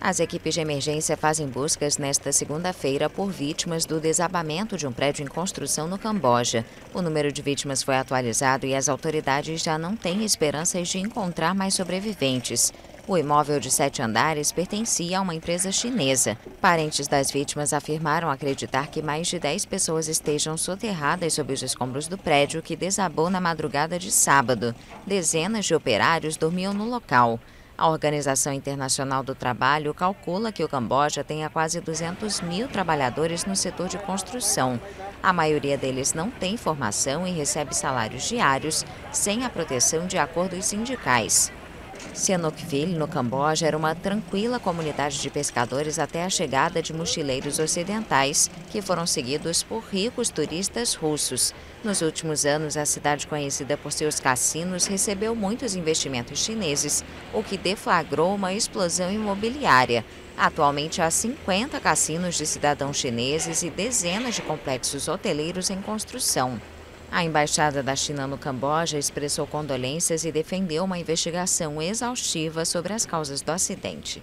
As equipes de emergência fazem buscas nesta segunda-feira por vítimas do desabamento de um prédio em construção no Camboja. O número de vítimas foi atualizado e as autoridades já não têm esperanças de encontrar mais sobreviventes. O imóvel de sete andares pertencia a uma empresa chinesa. Parentes das vítimas afirmaram acreditar que mais de dez pessoas estejam soterradas sob os escombros do prédio que desabou na madrugada de sábado. Dezenas de operários dormiam no local. A Organização Internacional do Trabalho calcula que o Camboja tenha quase 200 mil trabalhadores no setor de construção. A maioria deles não tem formação e recebe salários diários, sem a proteção de acordos sindicais. Sihanoukville, no Camboja, era uma tranquila comunidade de pescadores até a chegada de mochileiros ocidentais, que foram seguidos por ricos turistas russos. Nos últimos anos, a cidade conhecida por seus cassinos recebeu muitos investimentos chineses, o que deflagrou uma explosão imobiliária. Atualmente há 50 cassinos de cidadãos chineses e dezenas de complexos hoteleiros em construção. A embaixada da China no Camboja expressou condolências e defendeu uma investigação exaustiva sobre as causas do acidente.